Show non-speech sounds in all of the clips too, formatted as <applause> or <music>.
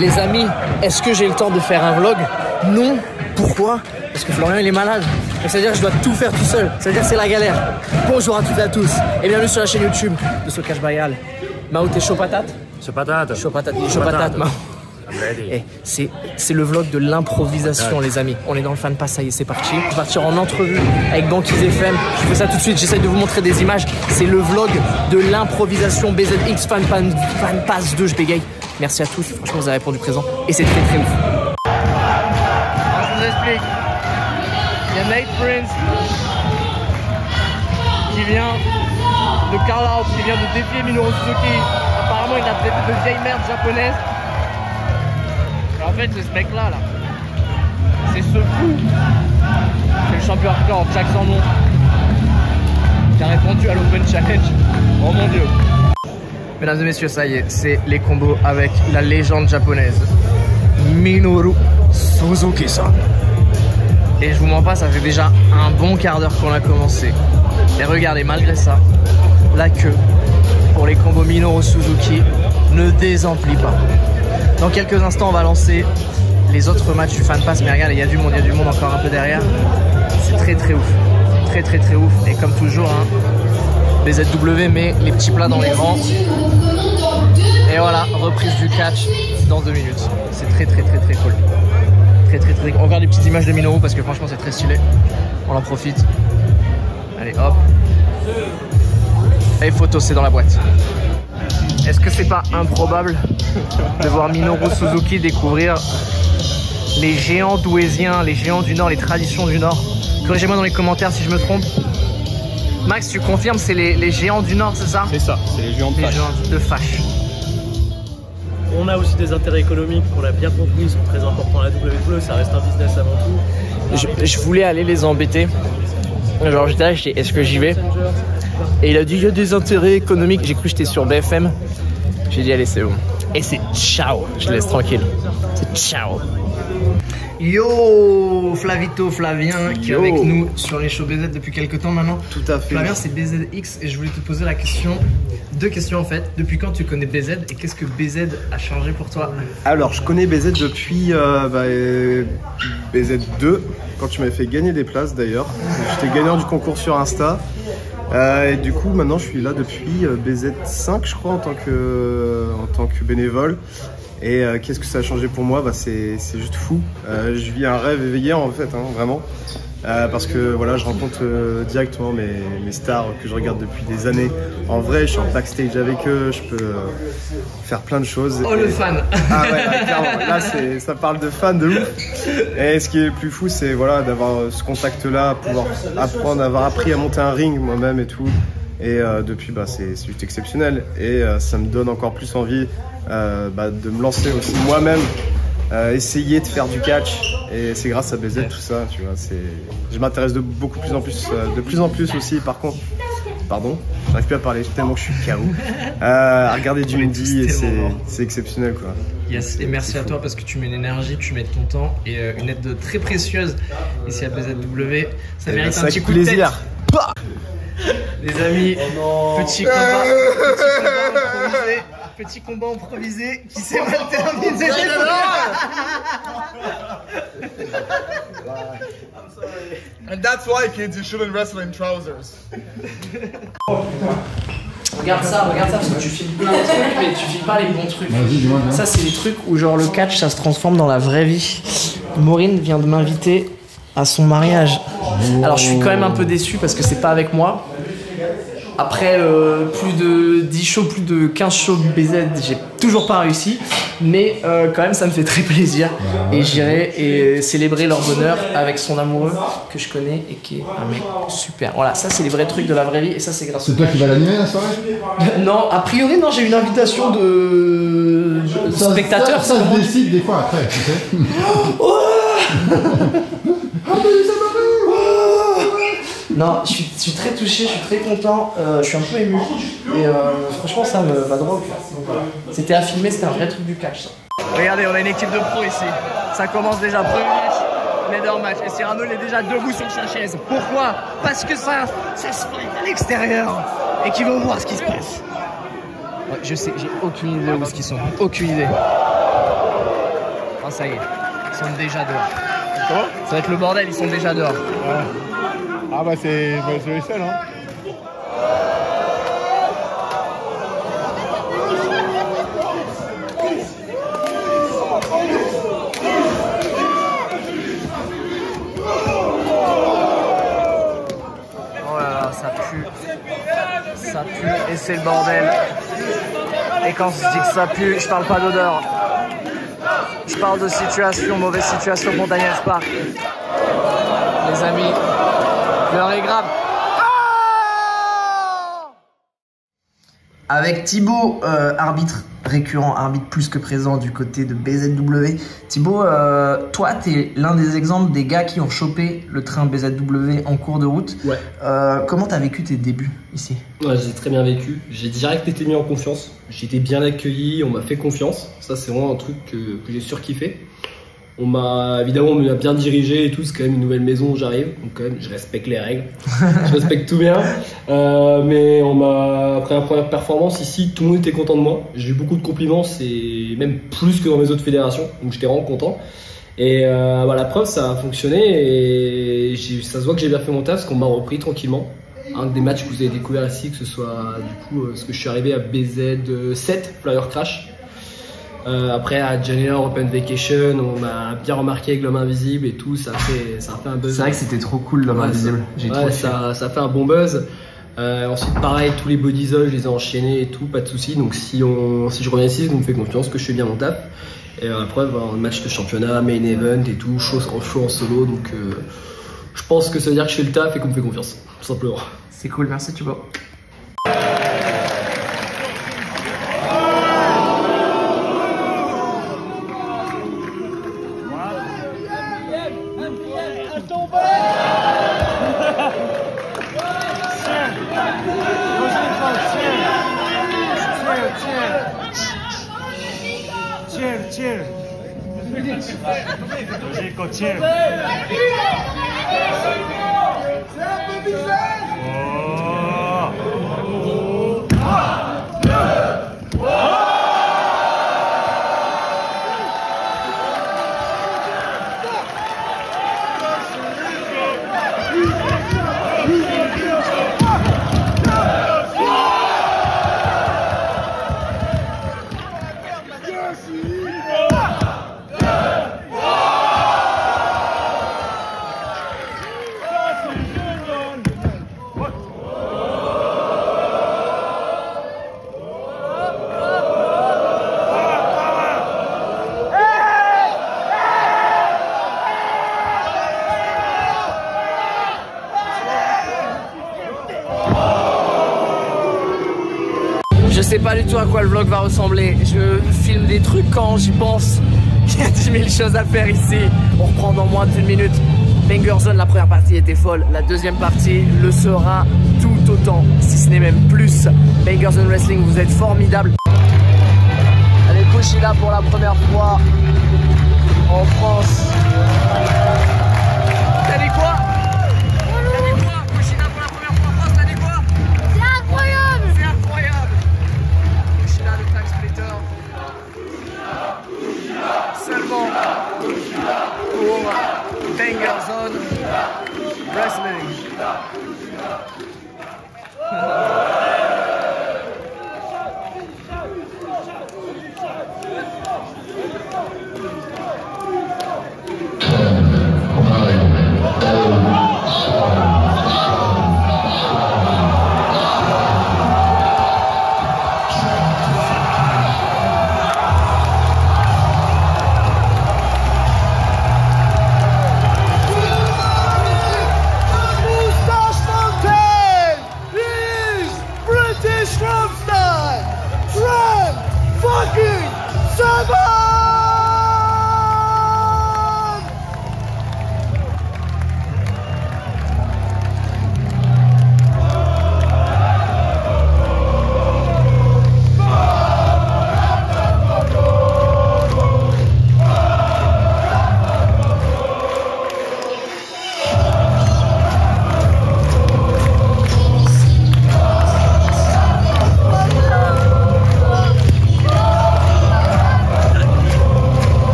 Les amis, est-ce que j'ai le temps de faire un vlog Non. Pourquoi Parce que Florian il est malade. C'est-à-dire que je dois tout faire tout seul. C'est-à-dire que c'est la galère. Bonjour à toutes et à tous et bienvenue sur la chaîne YouTube de Sokach Bayal. Mao, t'es chaud patate Chaud patate. Chaud patate, chaud patate, Mao. Eh, c'est c'est le vlog de l'improvisation, les amis. On est dans le fan pass, ça y est, c'est parti. Je vais partir en entrevue avec Banquise FM. Je fais ça tout de suite, j'essaye de vous montrer des images. C'est le vlog de l'improvisation BZX Fan, fan, fan Pass 2, je bégaye. Merci à tous, franchement, vous avez répondu présent. Et c'est très très ouf. je vous explique. Il y a Nate Prince qui vient de Carl Out, qui vient de défier Minoru Suzuki. Apparemment, il l'a traité de vieille merde japonaise. En fait, c'est ce mec-là, là. C'est ce fou. C'est le champion hardcore, Jack sans nom. Qui a répondu à l'Open Challenge. Oh mon dieu. Mesdames et messieurs, ça y est, c'est les combos avec la légende japonaise. Minoru Suzuki-san. Et je vous mens pas, ça fait déjà un bon quart d'heure qu'on a commencé. Et regardez, malgré ça, la queue pour les combos Minoru Suzuki ne désemplit pas. Dans quelques instants, on va lancer les autres matchs du Fan Pass. Mais regarde, il y a du monde, il y a du monde encore un peu derrière. C'est très très ouf. Très très très ouf. Et comme toujours, hein, BZW, mais les petits plats dans les grands. Et voilà, reprise du catch dans deux minutes. C'est très très très très cool. Très très très. On regarde des petites images de Minoru parce que franchement c'est très stylé. On en profite. Allez hop. Et photo, c'est dans la boîte. Est-ce que c'est pas improbable de voir Minoru Suzuki découvrir les géants douésiens, les géants du Nord, les traditions du Nord? Corrigez-moi dans les commentaires si je me trompe. Max, tu confirmes, c'est les, les géants du Nord, c'est ça C'est ça, c'est les géants de Les fâche. géants de Fâche. On a aussi des intérêts économiques qu'on a bien compris, ils sont très importants à la WWE, ça reste un business avant tout. Je, je voulais aller les embêter. Genre j'étais là, j'étais, est-ce que j'y vais Et il a dit, il y a des intérêts économiques. J'ai cru que j'étais sur BFM. J'ai dit, allez, c'est bon. Et c'est ciao, je laisse tranquille. C'est ciao. Yo, Flavito Flavien qui est Yo. avec nous sur les shows BZ depuis quelques temps maintenant. Tout à fait. Flavien, c'est BZX et je voulais te poser la question. Deux questions en fait. Depuis quand tu connais BZ et qu'est-ce que BZ a changé pour toi? Alors, je connais BZ depuis euh, bah, euh, BZ2, quand tu m'avais fait gagner des places d'ailleurs. J'étais gagnant du concours sur Insta. Euh, et du coup, maintenant, je suis là depuis euh, BZ5, je crois, en tant que, en tant que bénévole. Et euh, qu'est-ce que ça a changé pour moi? Bah, C'est juste fou. Euh, je vis un rêve éveillé en fait, hein, vraiment. Euh, parce que voilà, je rencontre directement mes, mes stars que je regarde depuis des années. En vrai, je suis en backstage avec eux, je peux faire plein de choses. Oh le fan Ah ouais, là, clairement, là ça parle de fans de ouf. Et ce qui est le plus fou, c'est voilà, d'avoir ce contact-là, pouvoir apprendre, avoir appris à monter un ring moi-même et tout. Et euh, depuis, bah, c'est, juste exceptionnel. Et euh, ça me donne encore plus envie bah, de me lancer aussi moi-même, euh, essayer de faire du catch. Et c'est grâce à BZ tout ça, tu vois. C'est, je m'intéresse de beaucoup plus en plus, euh, de plus en plus aussi. Par contre, pardon, j'arrive plus à parler tellement que je suis KO. Euh, à regarder du midi c'est, exceptionnel quoi. Yes, et merci à toi parce que tu mets l'énergie, tu mets ton temps et euh, une aide très précieuse ici à BZW. Ça Eh ben, mérite un petit coup de tête. plaisir. Les amis, petit combat, petit combat improvisé, qui s'est mal terminé. And that's why, kids, you shouldn't wrestle in trousers. Regarde ça, regarde ça parce que tu filmes plein de trucs mais tu filmes pas les bons trucs. Ça c'est les trucs où genre le catch ça se transforme dans la vraie vie. Maureen vient de m'inviter à son mariage. Alors je suis quand même un peu déçu parce que c'est pas avec moi. Après euh, plus de 10 shows, plus de 15 shows BZ, j'ai toujours pas réussi. Mais euh, quand même ça me fait très plaisir. Et j'irai et célébrer leur bonheur avec son amoureux que je connais et qui est un mec super. Voilà, ça c'est les vrais trucs de la vraie vie et ça c'est grâce C'est toi qui vas l'animer la soirée <laughs> Non, a priori, non, j'ai une invitation de de Ça- spectateurs. Ça, ça se dit décide des fois après, tu sais. <laughs> <laughs> Non, je suis, je suis très touché, je suis très content, euh, je suis un peu ému. Et euh, franchement, ça me va droit au cœur. Donc voilà. C'était à filmer, c'était un vrai truc du catch, ça. Regardez, on a une équipe de pros ici. Ça commence déjà, premier match, leader match. Et Cyrano, il est déjà debout sur sa chaise. Pourquoi? Parce que ça, ça se fait à l'extérieur. Et qu'il veut voir ce qui se passe. Ouais, je sais, j'ai aucune idée où est-ce qu'ils sont. Aucune idée. Oh, ça y est, ils sont déjà dehors. Comment? Ça va être le bordel, ils sont déjà dehors. Ah bah c'est bah, c'est les seuls, hein. Oh là là, ça pue. Ça pue et c'est le bordel. Et quand je dis que ça pue, je parle pas d'odeur. Je parle de situation, mauvaise situation pour Daniel Spark. Les amis, l'heure est grave. Avec Thibaut, euh, arbitre récurrent, arbitre plus que présent du côté de BZW. Thibaut, euh, toi, tu es l'un des exemples des gars qui ont chopé le train BZW en cours de route. Ouais. Euh, comment t'as vécu tes débuts ici? Ouais, j'ai très bien vécu. J'ai direct été mis en confiance. J'ai été bien accueilli, on m'a fait confiance. Ça, c'est vraiment un truc que, que j'ai surkiffé. On m'a évidemment on m'a bien dirigé et tout. C'est quand même une nouvelle maison où j'arrive, donc quand même je respecte les règles. <laughs> je respecte tout bien. Euh, mais on m'a après la première performance ici, tout le monde était content de moi. J'ai eu beaucoup de compliments, c'est même plus que dans mes autres fédérations, donc j'étais vraiment content. Et euh, bah, la preuve, ça a fonctionné et ça se voit que j'ai bien fait mon taf parce qu'on m'a repris tranquillement. Un des matchs que vous avez découvert ici, que ce soit du coup, euh, parce que je suis arrivé à BZ7, Flyer Crash. Euh, après à Junior Open Vacation, on m'a bien remarqué avec l'homme invisible et tout, ça a fait, ça a fait un buzz. C'est vrai que c'était trop cool l'homme Ouais, invisible. J'ai ouais, ça, ça a fait un bon buzz. Euh, ensuite, pareil, tous les bodysols, je les ai enchaînés et tout, pas de soucis. Donc, si, on, si je reviens ici, on me fait confiance que je fais bien mon taf. Et euh, après, un match de championnat, main event et tout, show en, show en solo. Donc, euh, je pense que ça veut dire que je fais le taf et qu'on me fait confiance, tout simplement. C'est cool, merci Thibaut. Je sais pas du tout à quoi le vlog va ressembler. Je filme des trucs quand j'y pense. <laughs> Il y a 10 000 choses à faire ici. On reprend dans moins d'une minute. Banger Zone, la première partie était folle. La deuxième partie le sera tout autant, si ce n'est même plus. Banger Zone Wrestling, vous êtes formidables. Allez, là pour la première fois en France.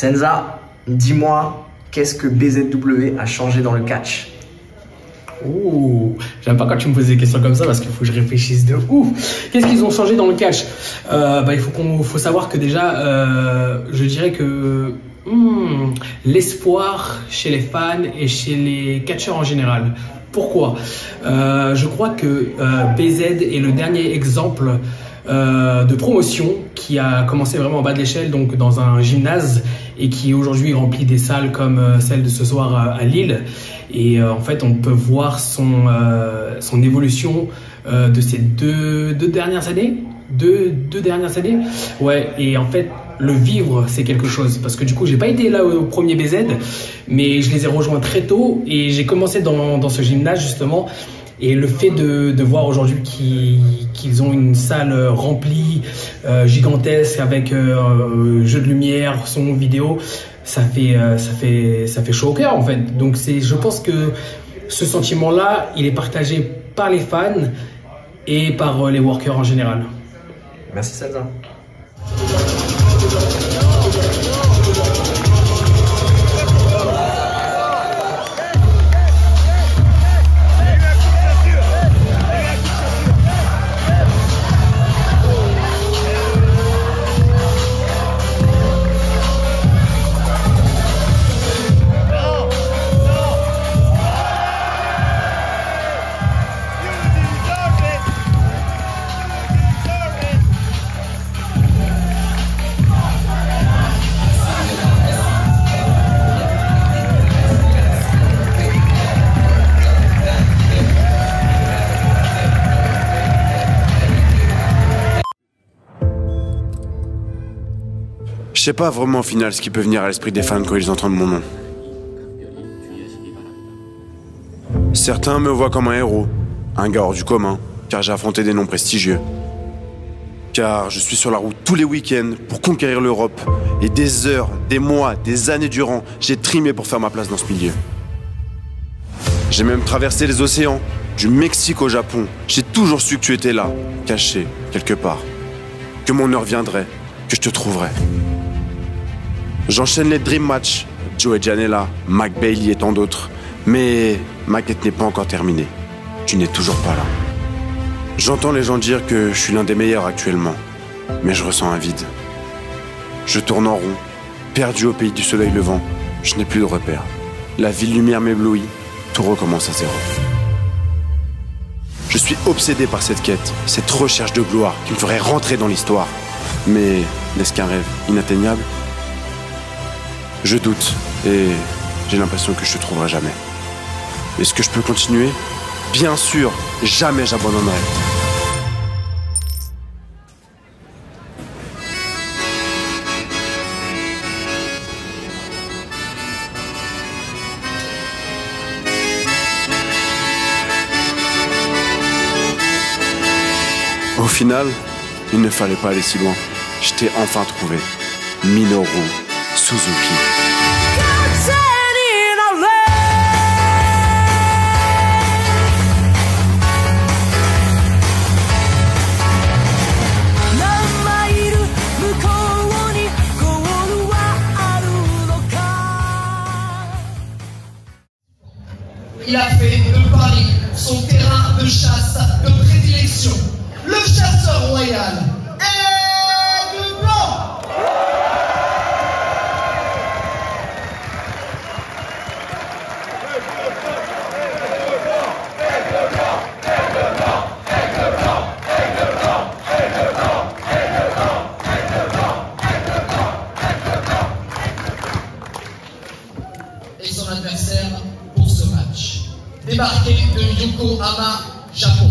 Senza, dis-moi, qu'est-ce que BZW a changé dans le catch Ouh, j'aime pas quand tu me poses des questions comme ça parce qu'il faut que je réfléchisse de ouf. Qu'est-ce qu'ils ont changé dans le catch euh, bah, Il faut, savoir que déjà, euh, je dirais que hmm, l'espoir chez les fans et chez les catcheurs en général. Pourquoi? Euh, Je crois que BZ est le dernier exemple de promotion qui a commencé vraiment en bas de l'échelle, donc dans un gymnase, et qui aujourd'hui remplit des salles comme euh, celle de ce soir à, à Lille. Et euh, en fait, on peut voir son, euh, son évolution euh, de ces deux, deux dernières années. Deux, deux dernières années. Ouais, et en fait, le vivre, c'est quelque chose. Parce que du coup, j'ai pas été là au premier BZ, mais je les ai rejoints très tôt et j'ai commencé dans, dans ce gymnase justement. Et le fait de, voir aujourd'hui qu'ils ont une salle remplie, euh, gigantesque, avec euh, jeu de lumière, son, vidéo, ça fait, euh, ça fait, ça fait chaud au cœur en fait. Donc je pense que ce sentiment-là, il est partagé par les fans et par euh, les workers en général. Merci Senza. Je sais pas vraiment au final ce qui peut venir à l'esprit des fans quand ils entendent mon nom. Certains me voient comme un héros, un gars hors du commun, car j'ai affronté des noms prestigieux. Car je suis sur la route tous les week-ends pour conquérir l'Europe, et des heures, des mois, des années durant, j'ai trimé pour faire ma place dans ce milieu. J'ai même traversé les océans, du Mexique au Japon. J'ai toujours su que tu étais là, caché, quelque part. Que mon heure viendrait, que je te trouverais. J'enchaîne les Dream Match, Joe Janela, Mac Bailey et tant d'autres. Mais ma quête n'est pas encore terminée. Tu n'es toujours pas là. J'entends les gens dire que je suis l'un des meilleurs actuellement, mais je ressens un vide. Je tourne en rond, perdu au pays du soleil levant. Je n'ai plus de repères. La ville lumière m'éblouit, tout recommence à zéro. Je suis obsédé par cette quête, cette recherche de gloire qui me ferait rentrer dans l'histoire. Mais n'est-ce qu'un rêve inatteignable? Je doute et j'ai l'impression que je te trouverai jamais. Est-ce que je peux continuer? Bien sûr, jamais j'abandonnerai. Au final, il ne fallait pas aller si loin. Je t'ai enfin trouvé. Minoru Il a fait de Paris son terrain de chasse de prédilection. Le chasseur royal adversaire pour ce match. Débarqué de Yokohama, Japon.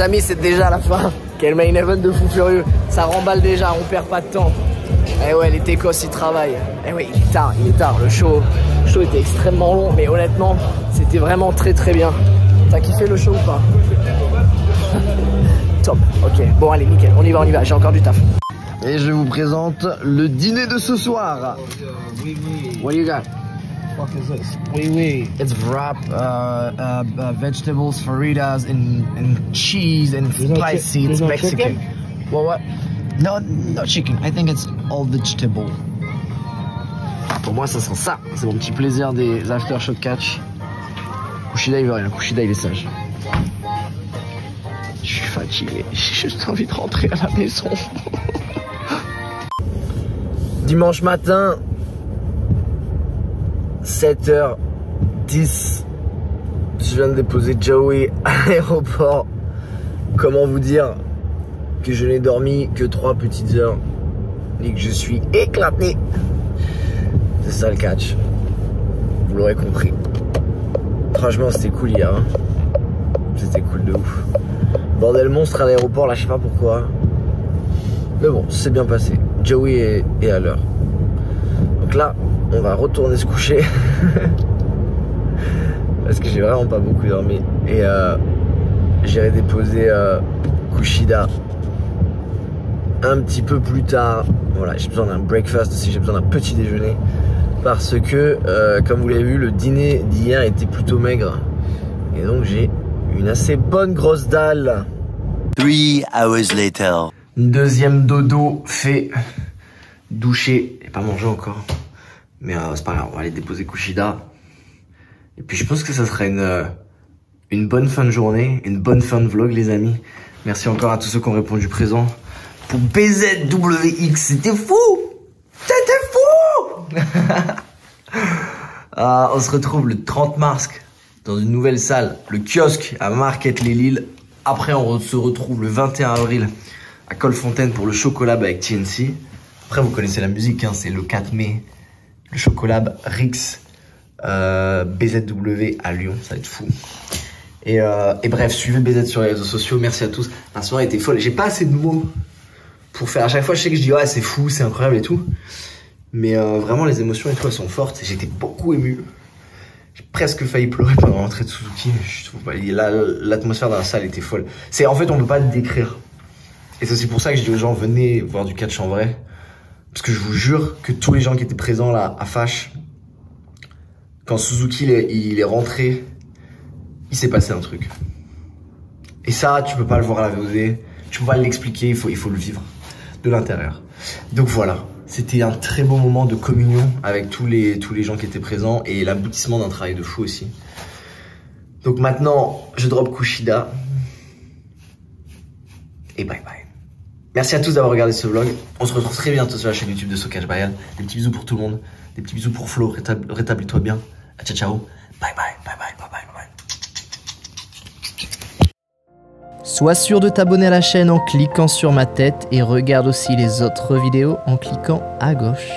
Les amis, c'est déjà la fin. Quel main event de fou furieux. Ça remballe déjà, on perd pas de temps. Eh ouais, les Técos, ils travaillent. Eh ouais, il est tard, il est tard. Le show, le show était extrêmement long, mais honnêtement, c'était vraiment très très bien. T'as kiffé le show ou pas? <laughs> Top, ok. Bon, allez, nickel, on y va, on y va. J'ai encore du taf. Et je vous présente le dîner de ce soir. What you got? Fuck is this? Oui, oui. It's wrap, uh, uh, uh, vegetables, faritas, and, and cheese, and no chi- spicy. there's It's no Mexican. chicken? Well, what? No, no chicken. I think it's all vegetable. Pour moi, ça sent ça. C'est mon petit plaisir des after shot catch. Kushida, il veut rien. Kushida, il est sage. Je suis fatigué. <laughs> J'ai juste envie de rentrer à la maison. <laughs> Dimanche matin, 7h10. Je viens de déposer Joey à l'aéroport. Comment vous dire que je n'ai dormi que 3 petites heures et que je suis éclaté. C'est ça le catch. Vous l'aurez compris. Franchement, c'était cool hier. hein. C'était cool de ouf. Bordel monstre à l'aéroport, là, je sais pas pourquoi. Mais bon, c'est bien passé. Joey est, est à l'heure. Donc là, on va retourner se coucher. <laughs> Parce que j'ai vraiment pas beaucoup dormi. Et euh, j'irai déposer euh, Kushida un petit peu plus tard. Voilà, j'ai besoin d'un breakfast aussi, j'ai besoin d'un petit déjeuner. Parce que, euh, comme vous l'avez vu, le dîner d'hier était plutôt maigre. Et donc j'ai une assez bonne grosse dalle. Three hours later. Deuxième dodo fait. Douché et pas mangé encore. Mais euh, c'est pas grave, on va aller déposer Kushida. Et puis je pense que ça sera une, euh, une bonne fin de journée, une bonne fin de vlog les amis. Merci encore à tous ceux qui ont répondu présent. Pour BZWX, c'était fou C'était fou Ah, <laughs> On se retrouve le 30 mars dans une nouvelle salle, le kiosque à Market les Lilles. Après on se retrouve le 21 avril à Colfontaine pour le chocolat avec TNC. Après vous connaissez la musique, hein, c'est le 4 mai, le chocolat Rix euh, BZW à Lyon, ça va être fou. Et, euh, bref, suivez BZ sur les réseaux sociaux, merci à tous. La soirée était folle, j'ai pas assez de mots pour faire. À chaque fois, je sais que je dis ouais, c'est fou, c'est incroyable et tout. Mais euh, vraiment, les émotions et tout, elles sont fortes. J'étais beaucoup ému. J'ai presque failli pleurer pendant l'entrée de Suzuki. Je trouve pas. L'atmosphère dans la salle était folle. En fait, on peut pas le décrire. Et c'est aussi pour ça que je dis aux gens, venez voir du catch en vrai. Parce que je vous jure que tous les gens qui étaient présents là à Fash, quand Suzuki il est, rentré, il s'est passé un truc. Et ça, tu peux pas le voir à la VOD, tu peux pas l'expliquer, il faut, il faut le vivre de l'intérieur. Donc voilà, c'était un très beau moment de communion avec tous les, tous les gens qui étaient présents et l'aboutissement d'un travail de fou aussi. Donc maintenant, je drop Kushida. Et bye bye. Merci à tous d'avoir regardé ce vlog. On se retrouve très bientôt sur la chaîne YouTube de Sokaj Bayan. Des petits bisous pour tout le monde. Des petits bisous pour Flo. Rétab- Rétablis-toi bien. Ciao, ciao. Bye, bye bye, bye bye, bye bye. Sois sûr de t'abonner à la chaîne en cliquant sur ma tête et regarde aussi les autres vidéos en cliquant à gauche.